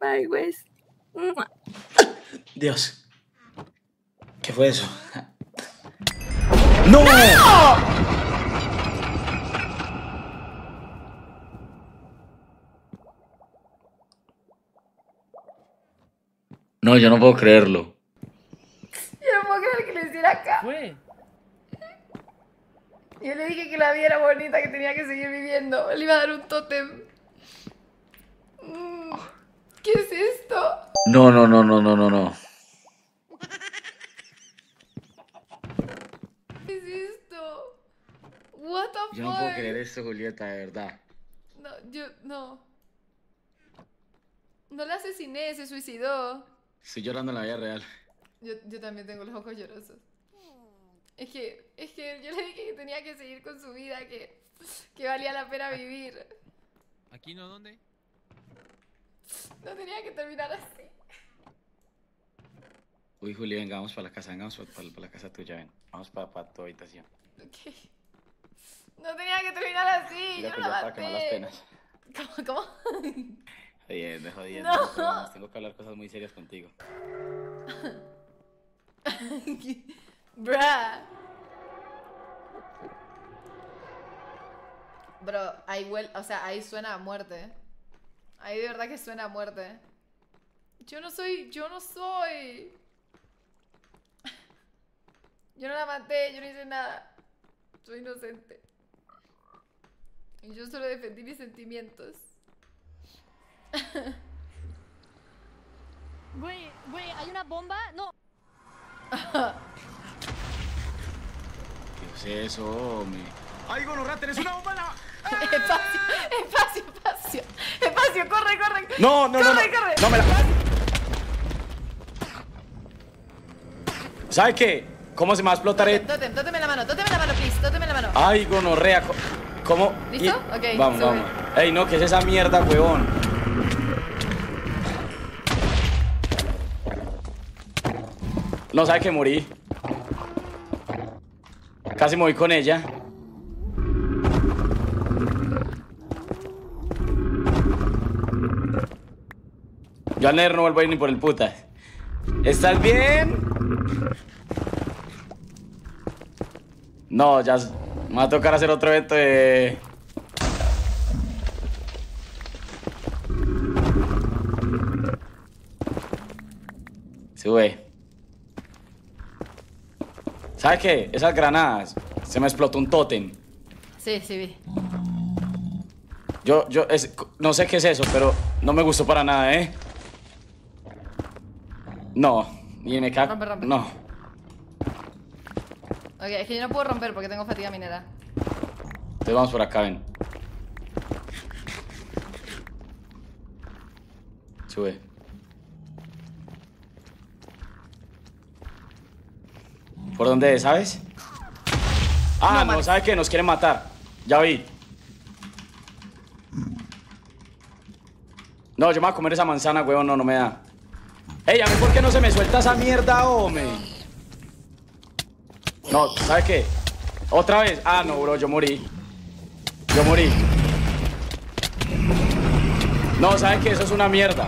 Bye, Wes. Dios. ¿Qué fue eso? ¡No! No, yo no puedo creerlo. Yo no puedo creer que lo hiciera acá. Fue. Yo le dije que la vida era bonita, que tenía que seguir viviendo. Le iba a dar un tótem. Mm, ¿Qué es esto? No, no, no, no, no, no, no. ¿Qué es esto? What the Yo no puedo fuck? creer esto, Julieta, de verdad. No, yo no. No la asesiné, se suicidó. Estoy llorando en la vida real. Yo, yo también tengo los ojos llorosos. Es que, es que yo le dije que tenía que seguir con su vida, que, que valía la pena vivir. ¿Aquí no dónde? No tenía que terminar así. Uy, Juli, venga, vamos para la casa, vengamos para, para- para la casa tuya, ven. Vamos para, para tu habitación. Ok. No tenía que terminar así. Yo no ya la para las maté. penas. ¿Cómo? ¿Cómo? No. no vamos, Tengo que hablar cosas muy serias contigo. Bruh. Bro, ahí huele, o sea, ahí suena a muerte. Ahí de verdad que suena a muerte. Yo no soy, yo no soy. Yo no la maté, yo no hice nada. Soy inocente. Y yo solo defendí mis sentimientos. Güey, güey, hay una bomba. No. ¿Qué es eso, hombre? ¡Ay, gonorra, tenés una bomba en la... Espacio, espacio, espacio. Espacio, corre, corre. No, no, no, no. Corre, corre. No me la... ¿Sabe qué? ¿Cómo se me va a explotar el... Totem, totem en la mano, totem en la mano, please, totem en la mano. Ay, gonorrea. ¿Cómo? ¿Listo? Y- Ok, Vamos, sube. vamos. Ey, no, ¿qué es esa mierda, huevón? No, sabe que morí. Casi me voy con ella. No vuelvo a ir ni por el puta. ¿Estás bien? No, ya me va a tocar hacer otro evento de... Sube. ¿Sabes qué? Esas granadas. Se me explotó un tótem. Sí, sí, vi. Yo, yo, es- no sé qué es eso, pero no me gustó para nada, ¿eh? No, y me cago. Rompe, rompe. No. Ok, es que yo no puedo romper porque tengo fatiga minera. Entonces vamos por acá, ven. Sube. ¿Por dónde es, sabes? Ah, no, Max. ¿sabes qué? Nos quieren matar. Ya vi. No, yo me voy a comer esa manzana, huevón, no, no me da. Ey, a mí, ¿por qué no se me suelta esa mierda, hombre? No, ¿sabes qué? Otra vez. Ah, no, bro, yo morí. Yo morí. No, ¿sabes qué? Eso es una mierda.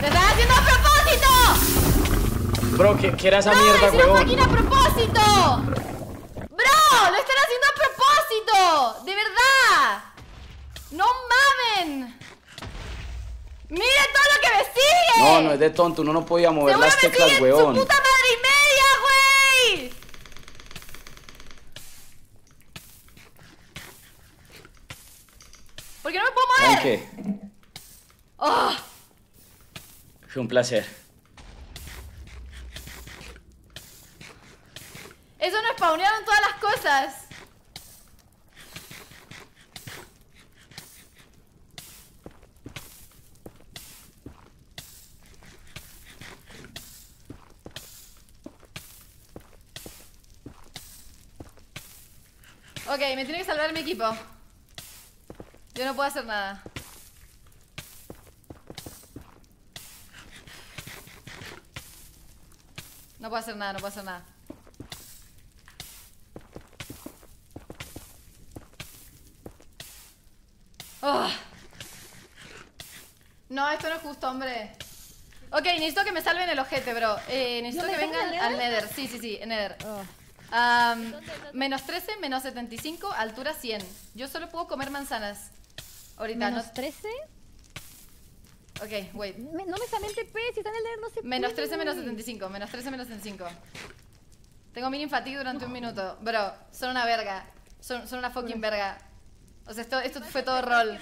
¡Te estás haciendo a propósito! Bro, ¿qué, qué era esa ¡No, mierda, es huevón? máquina a propósito! ¡Bro! ¡Lo están haciendo a propósito! ¡De verdad! ¡No mamen! ¡Miren todo lo que me sigue! No, no es de tonto, uno no podía mover las teclas, huevón. su puta madre y media, güey! ¿Por qué no me puedo ¿Saben mover? qué? ¡Oh! Fue un placer. Eso no spawnearon todas las cosas. Ok, me tiene que salvar mi equipo. Yo no puedo hacer nada. No puedo hacer nada, no puedo hacer nada. Oh. No, esto no es justo, hombre. Ok, necesito que me salven el ojete, bro. Eh, necesito que ¿Dónde vengan al Nether. Sí, sí, sí, Nether. Oh. Am, ¿Dónde, dónde? menos 13, menos 75, altura 100. Yo solo puedo comer manzanas. Ahorita, Menos no. 13. Ok, wait. Me- no me sale el TP, si está en el leer no se Menos puede, 13, menos güey. 75. Menos 13, menos 75. Tengo mini fatigue durante un minuto. Bro, son una verga. Son, son una fucking verga. O sea, esto, esto fue todo ¿Te estás rol.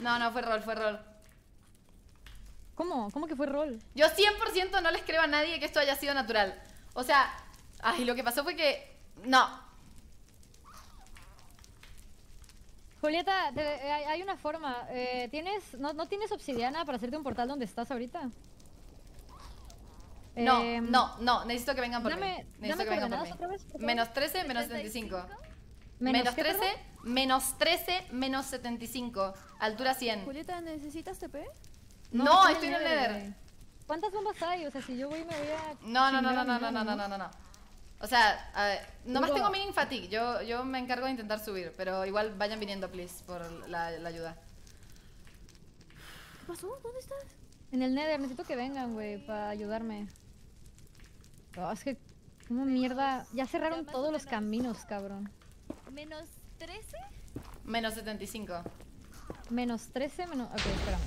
No, no, fue rol, fue rol. ¿Cómo? ¿Cómo que fue rol? Yo 100% no les creo a nadie que esto haya sido natural. O sea, ay, lo que pasó fue que. No. Julieta, te- eh, hay, una forma. Eh, ¿tienes, no, ¿No tienes obsidiana para hacerte un portal donde estás ahorita? No, Em, no, no, necesito que vengan por dame- mí. Necesito dame que vengan por mí. otra vez, por favor. Menos 13, menos 75. Menos, ¿qué, 13, perdón? menos 13, menos 75. Altura 100. Julieta, ¿necesitas TP? No, en estoy en el Nether. ¿Cuántas bombas hay? O sea, si yo voy me voy a. No, no, no, no, no, no, no, no, no, no, no. O sea, a ver, nomás tengo mini fatigue. Yo, yo me encargo de intentar subir, pero igual vayan viniendo, please, por la, la ayuda. ¿Qué pasó? ¿Dónde estás? En el Nether, necesito que vengan, güey, para ayudarme. Oh, es que. ¿Cómo mierda? Ya cerraron Ya todos los menos. caminos, cabrón. Menos 13. Menos 75. Menos 13, menos. Ok, espérame.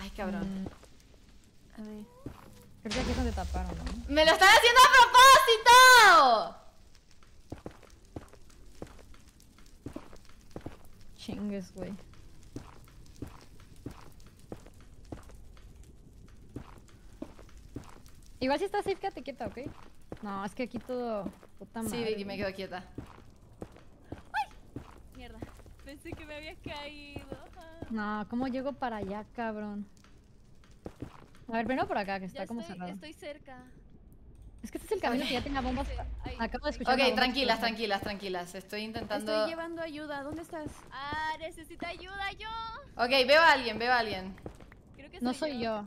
Ay, cabrón. Mm, A ver. creo que aquí es donde taparon, ¿no? ¡Me lo están haciendo a propósito! Chingues, güey. Igual si estás safe, quédate quieta, ¿ok? No, es que aquí todo... Puta madre. Sí, Vicky, me quedo quieta. Mierda. Pensé que me había caído. No, ¿cómo llego para allá, cabrón? A ver, primero por acá, que está Ya como estoy, cerrado. estoy cerca. Es que este es el camino que ya tenía bombas. Acabo de escuchar. Ok, bomba tranquilas, tranquilas, tranquilas. Estoy intentando... Estoy llevando ayuda. ¿Dónde estás? Ah, necesito ayuda yo. Ok, veo a alguien, veo a alguien. Creo que No soy yo.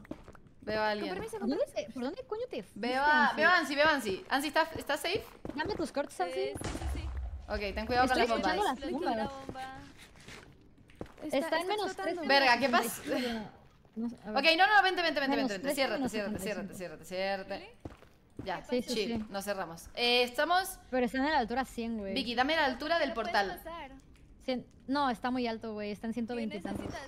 Veo a Con alguien. permiso, con ¿Dónde permiso. te- ¿Por dónde coño te Veo a, Ansi? veo a Ansi, veo a Ansi. Ansi, ¿estás está safe? Dame tus cortes, Ansi. sí, sí, sí. Ok, ten cuidado con las bombas. escuchando las Explotó bombas. la bomba. Está, en menos explotando. 13. Verga, ¿qué pasa? 75. No. Ok, no, no, vente, vente, vente, vente, vente. 13, Ciérrate, ciérrate, 75. ciérrate, ciérrate, ciérrate. Ya, Sí, sí, chill, sí. nos cerramos. Eh, estamos... Pero están a la altura 100, güey. Vicky, dame la altura del ¿No puedes portal. Cien- No, está muy alto, güey. Está en ¿Qué 120 y?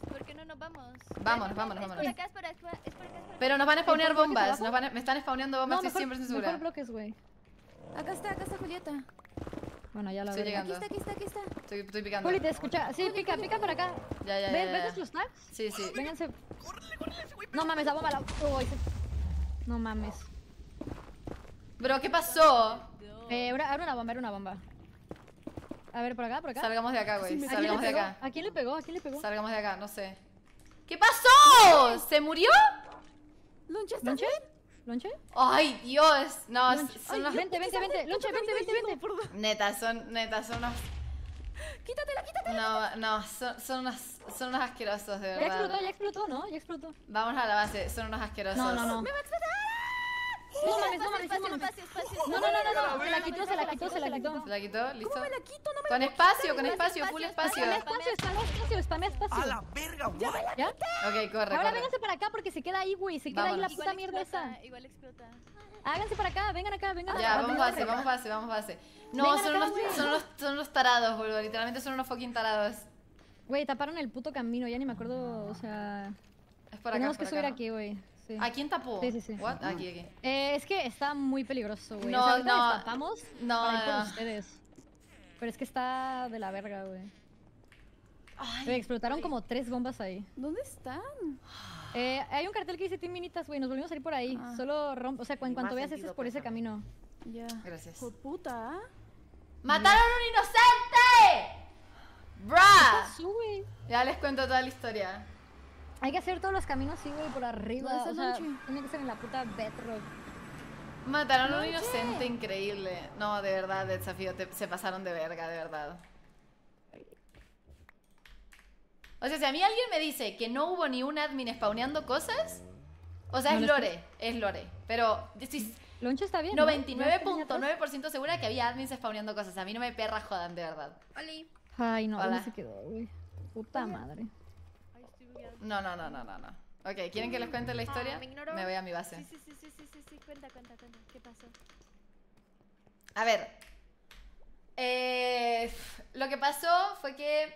¿Por qué no nos vamos? Vámonos, vámonos, vámonos. es por acá, es por acá. es por acá. Pero nos van a spawnear ¿Por bloques bombas, nos van a- me están spawneando bombas, No, estoy mejor, 100% mejor segura. bloques, güey. Acá está, acá está Julieta. Bueno, ya la Estoy verga. Aquí llegando. está, aquí está, aquí está. Estoy, estoy picando. Juli, te escucha. Sí, pica, pica para acá. Ya, ya, ya, ¿Ves, ya, ¿ves ya. los tags? Sí, sí. Vénganse. No mames, la bomba la. No mames. Bro, ¿qué pasó? Eh, ahora abre una bomba, abre una bomba. A ver, por acá, por acá. Salgamos de acá, güey. ¿A quién, le Salgamos de pegó? acá. ¿A quién le pegó? ¿A quién le pegó? Salgamos de acá, no sé. ¿Qué pasó? ¿Se murió? Luncha, ¿estás ¿Lonche? bien? ¿Lonche? Ay, Dios. No, Lonche. son unos... Vente, vente, vente. Lonche, vente, vente, vente. Neta, son, neta, son unos... Quítatela, quítatela. No, no, son, son unos, son unos asquerosos, de Ya verdad. explotó, ya explotó, ¿no? Ya explotó. Vamos a la base, son unos asquerosos. No, no, no. ¡Me va a explotar! No mames, no mames, no Espacio, mames. No, no, no, no, no. Se la quitó, se la quitó, se la quitó. ¿Se la quitó? ¿Listo? ¿Cómo me la quito? No me Con espacio, con espacio, full espacio. spamea espacio, spamea espacio. A la verga, what? ¿Ya? Ok, corre, Ahora vénganse para acá porque se queda ahí, güey. Se queda ahí la puta mierda esa. igual explota. Háganse para acá, vengan acá, vengan Ya, acá. vamos vengan base, vamos base, vamos base. No, son acá, unos, güey. son, unos, son unos tarados, boludo. Literalmente son unos fucking tarados. Güey, taparon el puto camino, ya ni me acuerdo, o sea... Es por acá, tenemos que subir aquí, güey. Sí. ¿A quién tapó? Sí, sí, sí. What? Aquí, aquí. Eh, es que está muy peligroso, güey. No, o sea, no. destapamos No, para ir por no. ustedes. Pero es que está de la verga, güey. Ay, explotaron como tres bombas ahí. ¿Dónde están? Eh, hay un cartel que dice Team Minitas, güey. Nos volvimos a ir por ahí. Ah. Solo romp... O sea, en cuanto veas ese es por ese camino. Ya. Gracias. De puta. ¡Mataron a un inocente! Güey. Ya les cuento toda la historia. Hay que hacer todos los caminos, sí, güey, por arriba. ¿Dónde O sea, Lonchi? tiene que ser en la puta bedrock. Mataron a un inocente increíble. No, de verdad, de desafío. te- se pasaron de verga, de verdad. O sea, si a mí alguien me dice que no hubo ni un admin spawneando cosas, o sea, No es lo lore, es lore. Pero Lonche está bien. ¿no? ¿No? 99.9% segura que había admins spawneando cosas. A mí no me perra jodan, de verdad. Oli. Ay, no, Hola. ¿dónde se quedó, güey? Puta madre. No, no, no, no, no, no. Ok, ¿quieren que les cuente la historia? Ah, ¿me ignoró? voy a mi base. Sí, sí, sí, sí, sí, sí, sí. Cuenta, cuenta, cuenta. ¿Qué pasó? A ver. Eh, lo que pasó fue que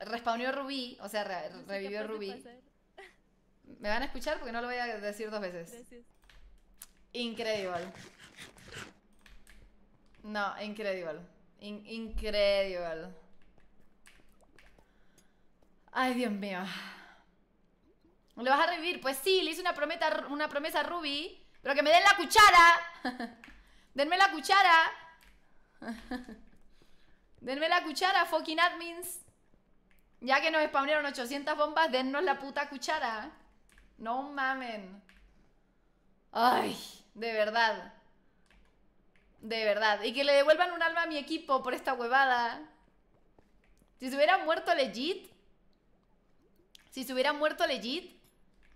respawneó Rubí, o sea, re- No sé revivió Rubí. pasar. ¿Me van a escuchar? Porque no lo voy a decir dos veces. Gracias. Incredible. No, incredible. In- incredible. Ay, Dios mío. ¿Le vas a revivir? Pues sí, le hice una, una promesa a Ruby. Pero que me den la cuchara. Denme la cuchara. Denme la cuchara, fucking admins. Ya que nos spawnearon 800 bombas, dennos la puta cuchara. No mamen. Ay, de verdad. De verdad. Y que le devuelvan un alma a mi equipo por esta huevada. Si se hubiera muerto legit. Si se hubiera muerto legit.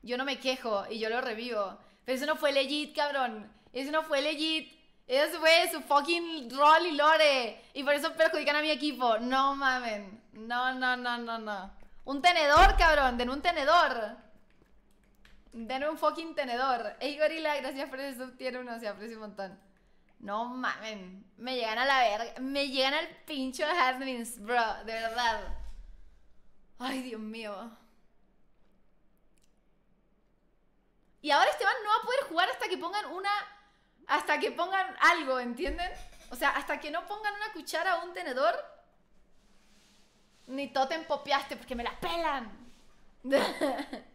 Yo no me quejo y yo lo revivo. Pero eso no fue legit, cabrón. Eso no fue legit. Eso fue su fucking rol y lore. Y por eso perjudican a mi equipo. No mamen. No, no, no, no, no. Un tenedor, cabrón. Den un tenedor. Denme un fucking tenedor. Ey, gorila, gracias por ese sub tier 1, se aprecia un montón. No mamen. Me llegan a la verga. Me llegan al pincho de admins, bro. De verdad. Ay, Dios mío. Y ahora Esteban no va a poder jugar hasta que pongan una. Hasta que pongan algo, ¿entienden? O sea, hasta que no pongan una cuchara o un tenedor. Ni totem popeaste porque me la pelan.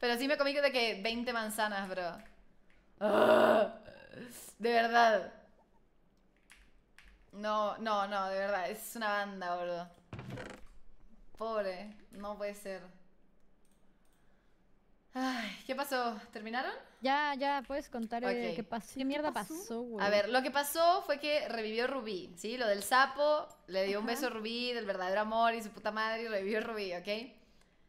Pero sí me comí de que 20 manzanas, bro. Ah, de verdad. No, no, no, de verdad. Es una banda, bro. Pobre. No puede ser. Ay, ¿qué pasó? ¿Terminaron? Ya, ya, puedes contar eh, Ok. qué pasó. ¿Qué mierda pasó? güey? A ver, lo que pasó fue que revivió Rubí, ¿sí? Lo del sapo, le dio un beso a Rubí del verdadero amor y su puta madre y revivió Rubí, ¿ok?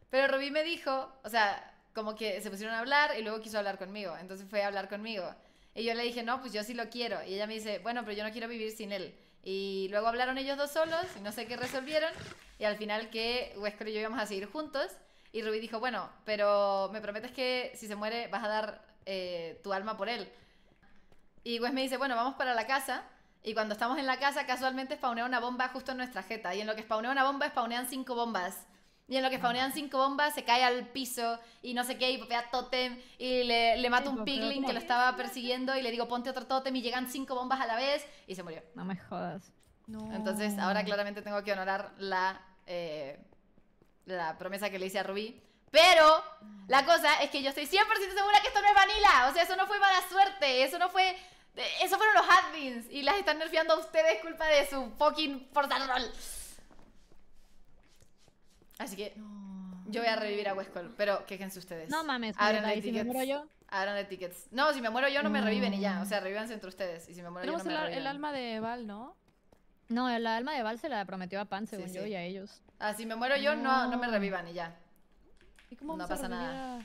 Pero Rubí me dijo, o sea, como que se pusieron a hablar y luego quiso hablar conmigo, entonces fue a hablar conmigo. Y yo le dije, no, pues yo sí lo quiero. Y ella me dice, bueno, pero yo no quiero vivir sin él. Y luego hablaron ellos dos solos y no sé qué resolvieron. Y al final que Wesker y yo íbamos a seguir juntos. Y Rubí dijo, bueno, pero me prometes que si se muere vas a dar eh, tu alma por él. Y Wes me dice, bueno, vamos para la casa. Y cuando estamos en la casa, casualmente spawnea una bomba justo en nuestra jeta. Y en lo que spawnea una bomba, spawnean cinco bombas. Y en lo que spawnean cinco bombas, se cae al piso y no sé qué, y popea totem. Y le, le mato Sí, un popea piglin que lo totem. estaba persiguiendo. Y le digo, ponte otro totem. Y llegan cinco bombas a la vez. Y se murió. No me jodas. No. Entonces, ahora claramente tengo que honorar la, eh, la promesa que le hice a Rubí. Pero la cosa es que yo estoy 100% segura que esto no es vanilla. O sea, eso no fue mala suerte. Eso no fue. Eso fueron los admins. Y las están nerfeando a ustedes culpa de su fucking portal roll. Así que yo voy a revivir a Westcall. Pero quéjense ustedes. No mames, Julieta, ¿y si me tickets. muero yo? Ábranle tickets. No, si me muero yo no me reviven y ya. O sea, revívanse entre ustedes. Y si me muero yo Tenemos no me el, reviven. el alma de Val, ¿no? No, el alma de Val se la prometió a Pan, según Sí, yo, sí. y a ellos. Ah, si me muero yo, no, no me No. revivan y ya. ¿Y cómo No pasa nada.